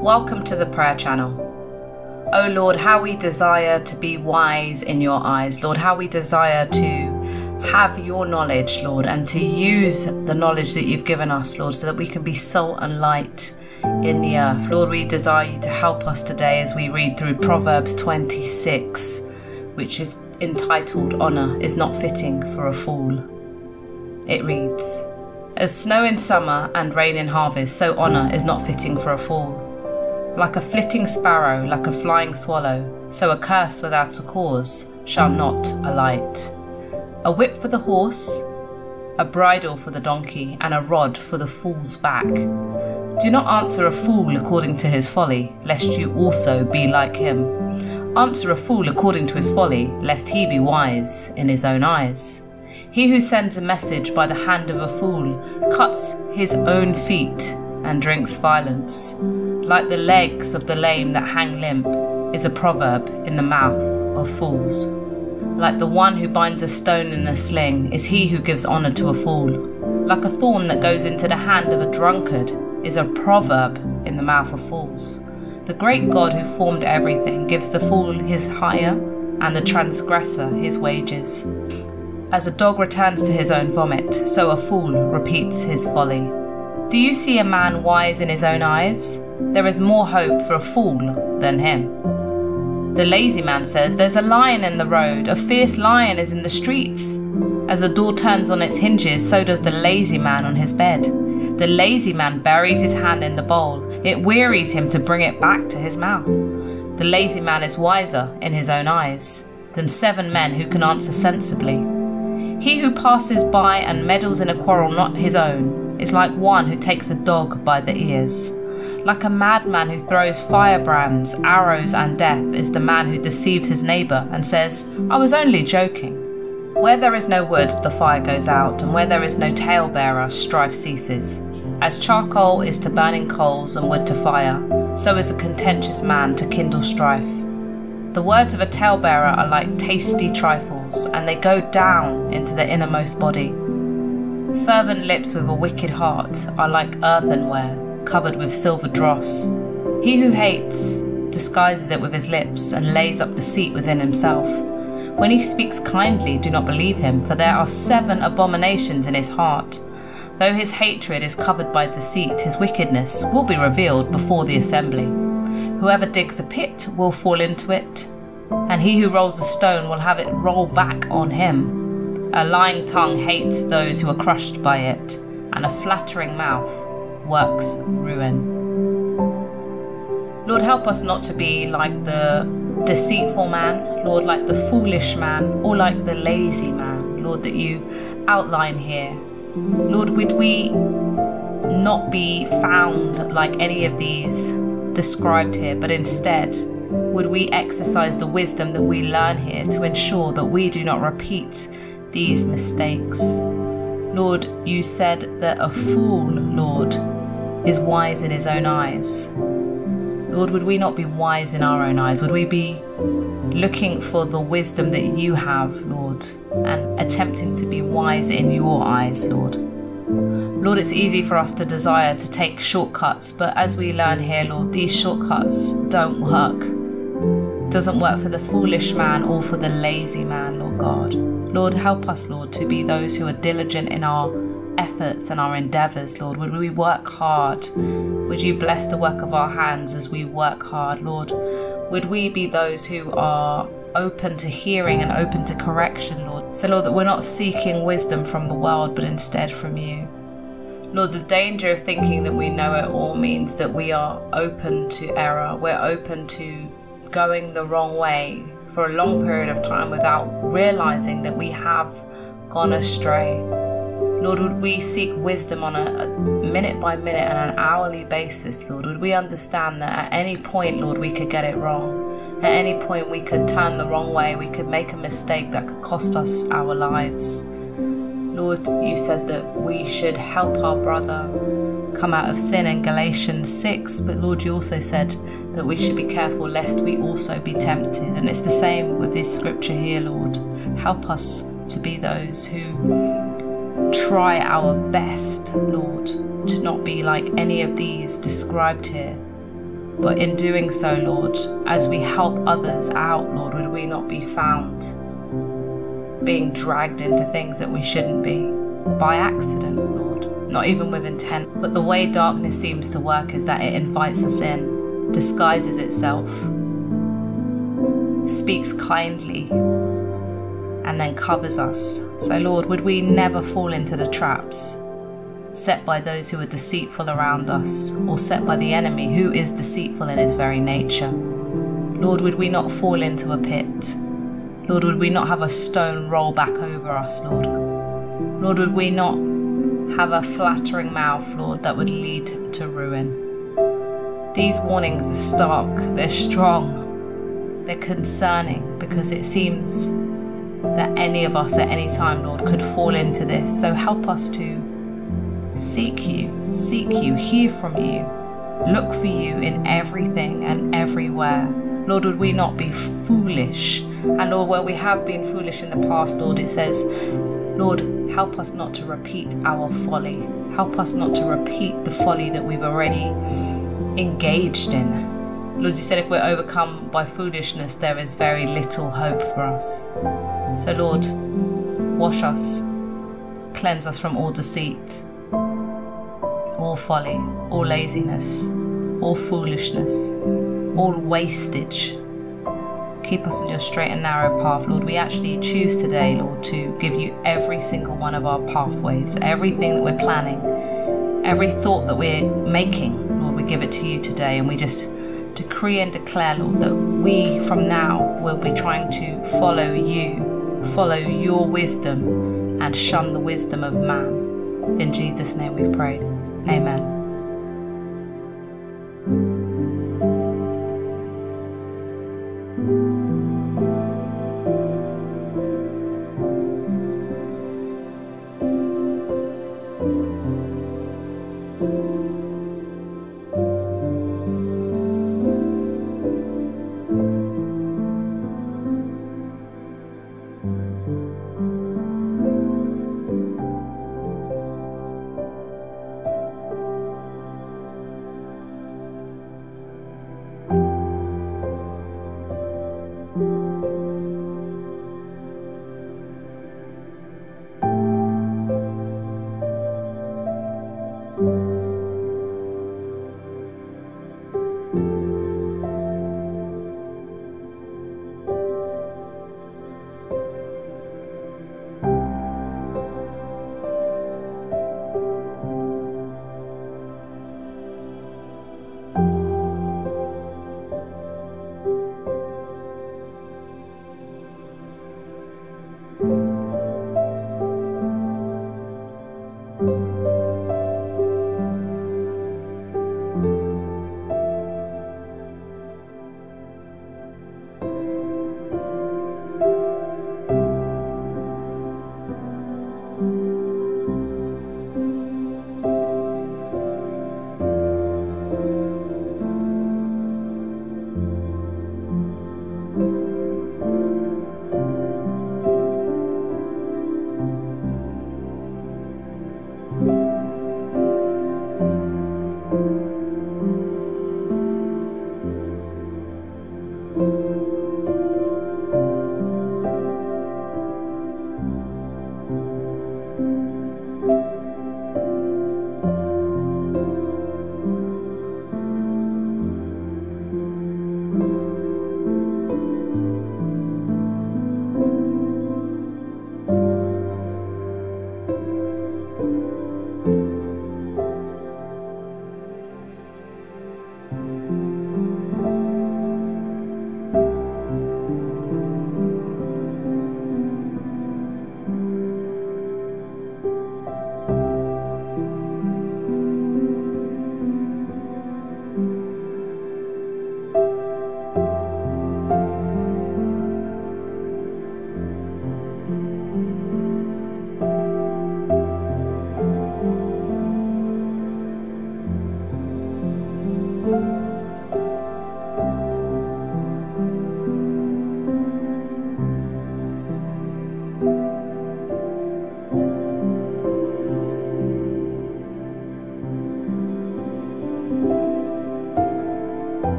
Welcome to the prayer channel. Oh Lord, how we desire to be wise in your eyes. Lord, how we desire to have your knowledge, Lord, and to use the knowledge that you've given us, Lord, so that we can be salt and light in the earth. Lord, we desire you to help us today as we read through Proverbs 26, which is entitled Honour is Not Fitting for a Fool. It reads, As snow in summer and rain in harvest, so honour is not fitting for a fool. Like a flitting sparrow, like a flying swallow, so a curse without a cause shall not alight. A whip for the horse, a bridle for the donkey, and a rod for the fool's back. Do not answer a fool according to his folly, lest you also be like him. Answer a fool according to his folly, lest he be wise in his own eyes. He who sends a message by the hand of a fool cuts his own feet and drinks violence. Like the legs of the lame that hang limp is a proverb in the mouth of fools. Like the one who binds a stone in a sling is he who gives honour to a fool. Like a thorn that goes into the hand of a drunkard is a proverb in the mouth of fools. The great God who formed everything gives the fool his hire and the transgressor his wages. As a dog returns to his own vomit, so a fool repeats his folly. Do you see a man wise in his own eyes? There is more hope for a fool than him. The lazy man says, There's a lion in the road, a fierce lion is in the streets. As the door turns on its hinges, so does the lazy man on his bed. The lazy man buries his hand in the bowl. It wearies him to bring it back to his mouth. The lazy man is wiser in his own eyes than seven men who can answer sensibly. He who passes by and meddles in a quarrel not his own is like one who takes a dog by the ears. Like a madman who throws firebrands, arrows, and death is the man who deceives his neighbour and says, I was only joking. Where there is no wood, the fire goes out, and where there is no talebearer, strife ceases. As charcoal is to burning coals and wood to fire, so is a contentious man to kindle strife. The words of a talebearer are like tasty trifles, and they go down into the innermost body. Fervent lips with a wicked heart are like earthenware covered with silver dross. He who hates disguises it with his lips and lays up deceit within himself. When he speaks kindly, do not believe him, for there are seven abominations in his heart. Though his hatred is covered by deceit, his wickedness will be revealed before the assembly. Whoever digs a pit will fall into it, and he who rolls a stone will have it roll back on him. A lying tongue hates those who are crushed by it, and a flattering mouth works ruin. Lord, help us not to be like the deceitful man, Lord, like the foolish man, or like the lazy man, Lord, that you outline here. Lord, would we not be found like any of these described here, but instead, would we exercise the wisdom that we learn here to ensure that we do not repeat these mistakes? Lord, you said that a fool, Lord, is wise in his own eyes. Lord, would we not be wise in our own eyes? Would we be looking for the wisdom that you have, Lord, and attempting to be wise in your eyes, Lord? Lord, it's easy for us to desire to take shortcuts, but as we learn here, Lord, these shortcuts don't work. Doesn't work for the foolish man or for the lazy man, Lord God. Lord, help us, Lord, to be those who are diligent in our efforts and our endeavours, Lord. Would we work hard? Would you bless the work of our hands as we work hard, Lord? Would we be those who are open to hearing and open to correction, Lord? So, Lord, that we're not seeking wisdom from the world, but instead from you. Lord, the danger of thinking that we know it all means that we are open to error. We're open to going the wrong way for a long period of time without realizing that we have gone astray. Lord, would we seek wisdom on a, a, minute by minute and an hourly basis, Lord? Would we understand that at any point, Lord, we could get it wrong? At any point, we could turn the wrong way, we could make a mistake that could cost us our lives. Lord, you said that we should help our brother come out of sin in Galatians 6, but Lord, you also said that we should be careful lest we also be tempted. And it's the same with this scripture here, Lord. Help us to be those who try our best, Lord, to not be like any of these described here. But in doing so, Lord, as we help others out, Lord, would we not be found being dragged into things that we shouldn't be by accident, not even with intent. But the way darkness seems to work is that it invites us in, disguises itself, speaks kindly, and then covers us. So, Lord, would we never fall into the traps set by those who are deceitful around us, or set by the enemy who is deceitful in his very nature. Lord, would we not fall into a pit? Lord, would we not have a stone roll back over us, Lord? Lord, would we not have a flattering mouth, Lord, that would lead to ruin? These warnings are stark, they're strong, they're concerning because it seems that any of us at any time, Lord, could fall into this. So help us to seek you, seek you, hear from you, look for you in everything and everywhere. Lord, would we not be foolish? And Lord, where we have been foolish in the past, Lord, it says, Lord, help us not to repeat our folly. Help us not to repeat the folly that we've already engaged in. Lord, you said if we're overcome by foolishness, there is very little hope for us. So, Lord, wash us, cleanse us from all deceit, all folly, all laziness, all foolishness, all wastage. Keep us on your straight and narrow path, Lord. We actually choose today, Lord, to give you every single one of our pathways, everything that we're planning, every thought that we're making, Lord, we give it to you today and we just decree and declare, Lord, that we from now will be trying to follow you, follow your wisdom, and shun the wisdom of man. In Jesus' name we pray. Amen.